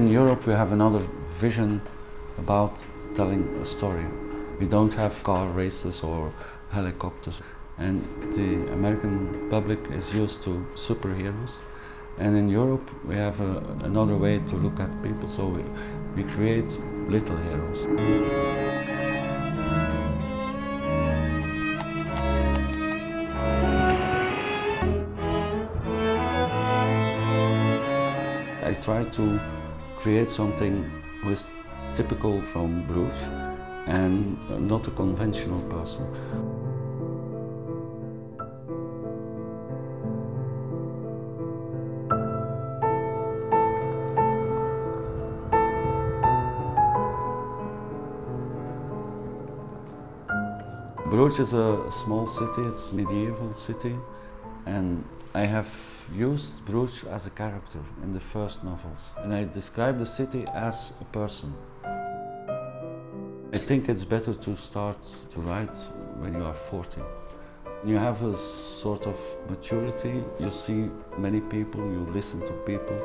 In Europe we have another vision about telling a story. We don't have car races or helicopters and the American public is used to superheroes and in Europe we have a, another way to look at people so we, we create little heroes. I try to create something who is typical from Bruges and not a conventional person. Bruges is a small city, it's a medieval city and I have used Bruges as a character in the first novels and I describe the city as a person. I think it's better to start to write when you are 40. You have a sort of maturity, you see many people, you listen to people,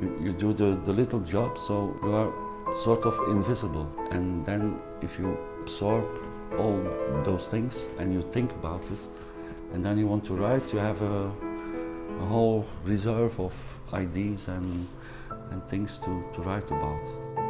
you, you do the, the little job so you are sort of invisible and then if you absorb all those things and you think about it and then you want to write, you have a, a whole reserve of ideas and, and things to, to write about.